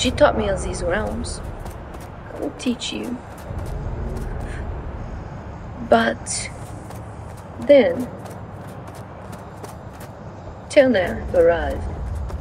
She taught me of these realms. I will teach you. But then, Telna arrived.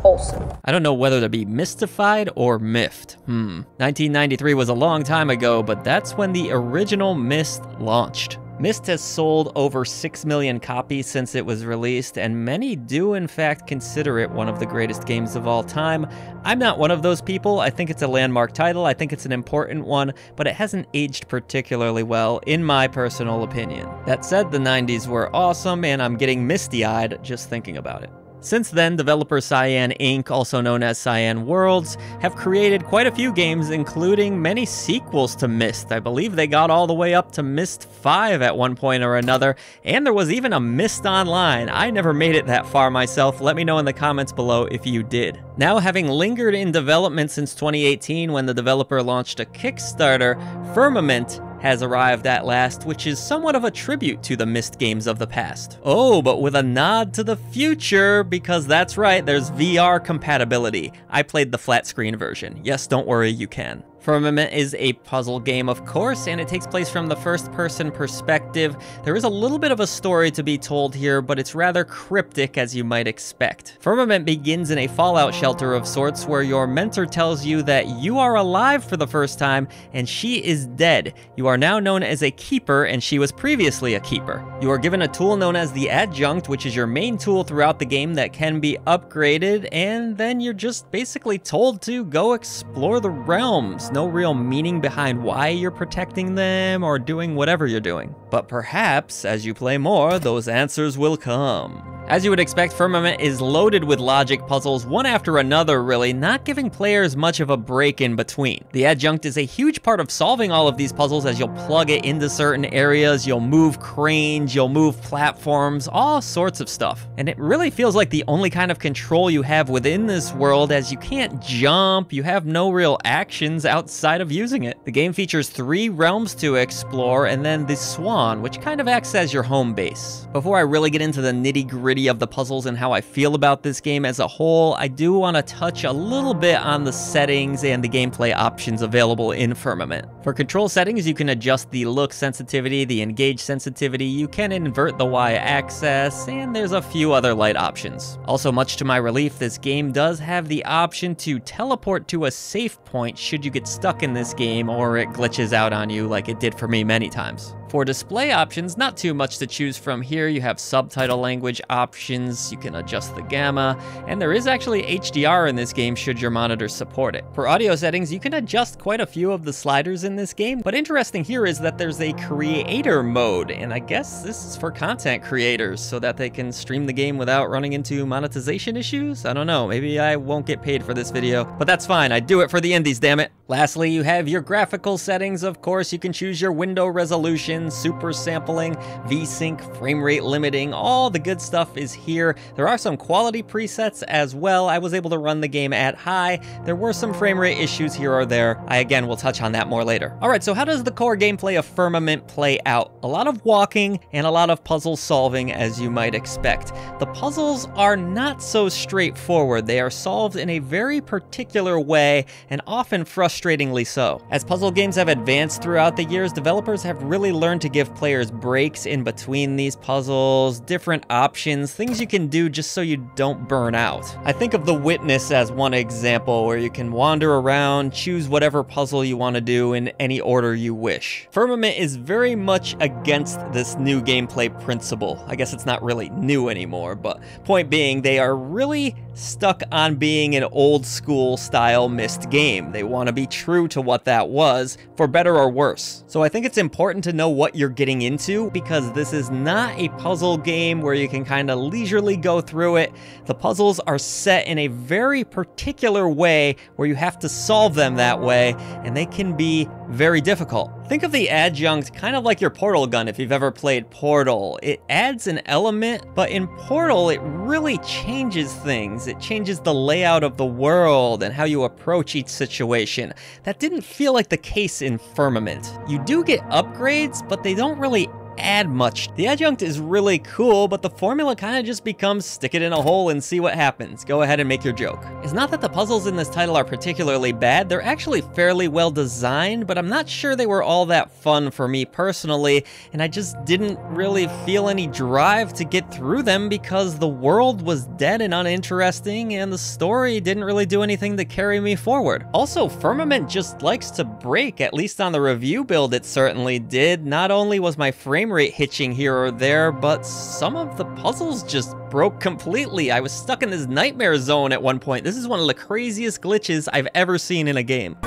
Also. I don't know whether to be mystified or miffed. Hmm. 1993 was a long time ago, but that's when the original Myst launched. Myst has sold over 6 million copies since it was released, and many do in fact consider it one of the greatest games of all time. I'm not one of those people. I think it's a landmark title, I think it's an important one, but it hasn't aged particularly well, in my personal opinion. That said, the 90s were awesome, and I'm getting misty eyed just thinking about it. Since then, developer Cyan Inc., also known as Cyan Worlds, have created quite a few games, including many sequels to Myst. I believe they got all the way up to Myst 5 at one point or another, and there was even a Myst Online. I never made it that far myself. Let me know in the comments below if you did. Now, having lingered in development since 2018 when the developer launched a Kickstarter, Firmament has arrived at last, which is somewhat of a tribute to the Myst games of the past. Oh, but with a nod to the future, because that's right, there's VR compatibility. I played the flat screen version. Yes, don't worry, you can. Firmament is a puzzle game, of course, and it takes place from the first person perspective. There is a little bit of a story to be told here, but it's rather cryptic as you might expect. Firmament begins in a fallout shelter of sorts where your mentor tells you that you are alive for the first time and she is dead. You are now known as a keeper and she was previously a keeper. You are given a tool known as the adjunct, which is your main tool throughout the game that can be upgraded, and then you're just basically told to go explore the realms no real meaning behind why you're protecting them or doing whatever you're doing. But perhaps, as you play more, those answers will come. As you would expect, Firmament is loaded with logic puzzles, one after another really, not giving players much of a break in between. The adjunct is a huge part of solving all of these puzzles as you'll plug it into certain areas, you'll move cranes, you'll move platforms, all sorts of stuff. And it really feels like the only kind of control you have within this world as you can't jump, you have no real actions outside of using it. The game features three realms to explore and then the Swan, which kind of acts as your home base. Before I really get into the nitty gritty of the puzzles and how I feel about this game as a whole, I do want to touch a little bit on the settings and the gameplay options available in Firmament. For control settings, you can adjust the look sensitivity, the engage sensitivity, you can invert the Y-axis, and there's a few other light options. Also, much to my relief, this game does have the option to teleport to a safe point should you get stuck in this game or it glitches out on you like it did for me many times. For display options, not too much to choose from here. You have subtitle language options, you can adjust the gamma, and there is actually HDR in this game should your monitor support it. For audio settings, you can adjust quite a few of the sliders in this game, but interesting here is that there's a creator mode, and I guess this is for content creators so that they can stream the game without running into monetization issues? I don't know, maybe I won't get paid for this video, but that's fine, I do it for the indies, damn it. Lastly, you have your graphical settings, of course, you can choose your window resolution, super sampling, VSync, frame rate limiting, all the good stuff is here. There are some quality presets as well. I was able to run the game at high. There were some frame rate issues here or there. I again will touch on that more later. All right, so how does the core gameplay of Firmament play out? A lot of walking and a lot of puzzle solving as you might expect. The puzzles are not so straightforward. They are solved in a very particular way and often frustratingly so. As puzzle games have advanced throughout the years, developers have really learned to give players breaks in between these puzzles, different options, things you can do just so you don't burn out. I think of The Witness as one example where you can wander around, choose whatever puzzle you want to do in any order you wish. Firmament is very much against this new gameplay principle. I guess it's not really new anymore, but point being, they are really stuck on being an old school style Myst game. They want to be true to what that was, for better or worse. So I think it's important to know what you're getting into because this is not a puzzle game where you can kind of leisurely go through it. The puzzles are set in a very particular way where you have to solve them that way, and they can be very difficult. Think of the adjunct kind of like your portal gun if you've ever played Portal. It adds an element, but in Portal, it really changes things. It changes the layout of the world and how you approach each situation. That didn't feel like the case in Firmament. You do get upgrades, but they don't really add much. The adjunct is really cool, but the formula kind of just becomes stick it in a hole and see what happens. Go ahead and make your joke. It's not that the puzzles in this title are particularly bad, they're actually fairly well designed, but I'm not sure they were all that fun for me personally, and I just didn't really feel any drive to get through them because the world was dead and uninteresting, and the story didn't really do anything to carry me forward. Also, Firmament just likes to break, at least on the review build it certainly did. Not only was my frame rate hitching here or there, but some of the puzzles just broke completely. I was stuck in this nightmare zone at one point. This is one of the craziest glitches I've ever seen in a game.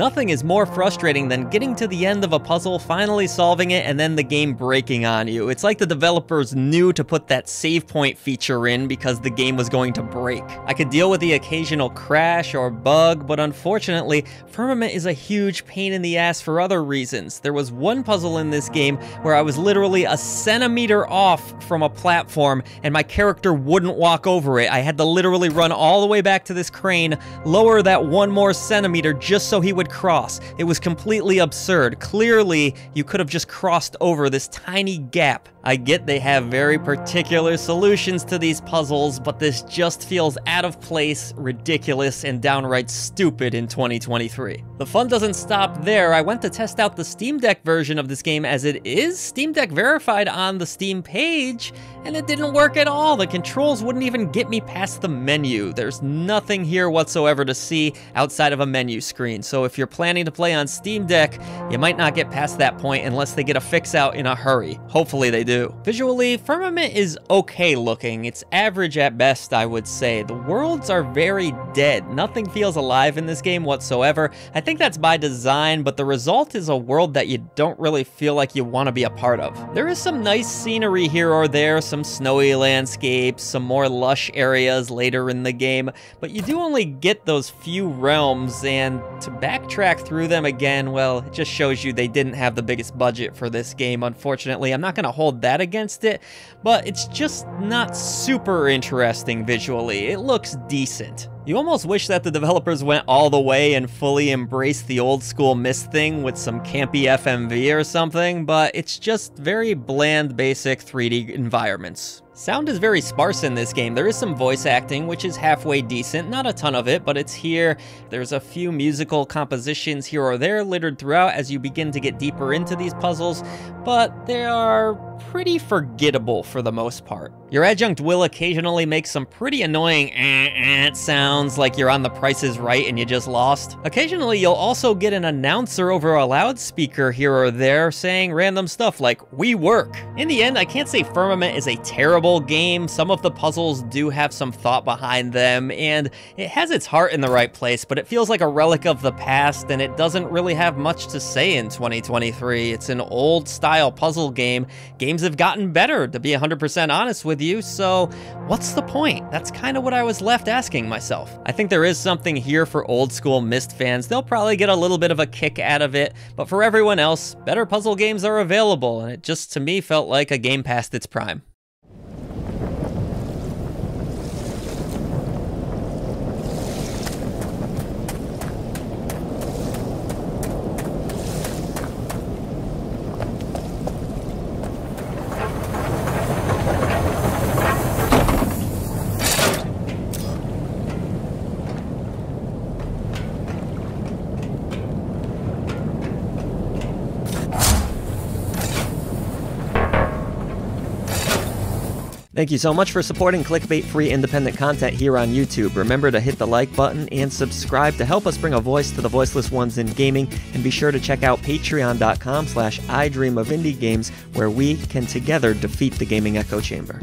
Nothing is more frustrating than getting to the end of a puzzle, finally solving it, and then the game breaking on you. It's like the developers knew to put that save point feature in because the game was going to break. I could deal with the occasional crash or bug, but unfortunately, Firmament is a huge pain in the ass for other reasons. There was one puzzle in this game where I was literally a centimeter off from a platform and my character wouldn't walk over it. I had to literally run all the way back to this crane, lower that one more centimeter just so he would cross. It was completely absurd. Clearly, you could have just crossed over this tiny gap. I get they have very particular solutions to these puzzles, but this just feels out of place, ridiculous, and downright stupid in 2023. The fun doesn't stop there. I went to test out the Steam Deck version of this game as it is Steam Deck verified on the Steam page, and it didn't work at all. The controls wouldn't even get me past the menu. There's nothing here whatsoever to see outside of a menu screen, so if you're planning to play on Steam Deck, you might not get past that point unless they get a fix out in a hurry. Hopefully they do. Visually, Firmament is okay looking. It's average at best, I would say. The worlds are very dead. Nothing feels alive in this game whatsoever. I think that's by design, but the result is a world that you don't really feel like you want to be a part of. There is some nice scenery here or there, some snowy landscapes, some more lush areas later in the game, but you do only get those few realms, and to backtrack through them again, well, it just shows you they didn't have the biggest budget for this game, unfortunately. I'm not going to hold that against it, but it's just not super interesting visually. It looks decent. You almost wish that the developers went all the way and fully embraced the old school Myst thing with some campy FMV or something, but it's just very bland, basic 3D environments. Sound is very sparse in this game. There is some voice acting, which is halfway decent. Not a ton of it, but it's here. There's a few musical compositions here or there littered throughout as you begin to get deeper into these puzzles, but they are pretty forgettable for the most part. Your adjunct will occasionally make some pretty annoying eh, eh sounds like you're on the prices right and you just lost. Occasionally you'll also get an announcer over a loudspeaker here or there saying random stuff like, we work. In the end, I can't say Firmament is a terrible game. Some of the puzzles do have some thought behind them, and it has its heart in the right place, but it feels like a relic of the past, and it doesn't really have much to say in 2023. It's an old style puzzle game. Games have gotten better, to be 100% honest with you, so what's the point? That's kind of what I was left asking myself. I think there is something here for old school Myst fans. They'll probably get a little bit of a kick out of it, but for everyone else, better puzzle games are available, and it just to me felt like a game past its prime. Thank you so much for supporting clickbait free independent content here on YouTube. Remember to hit the like button and subscribe to help us bring a voice to the voiceless ones in gaming. And be sure to check out patreon.com slash I dream of indie games where we can together defeat the gaming echo chamber.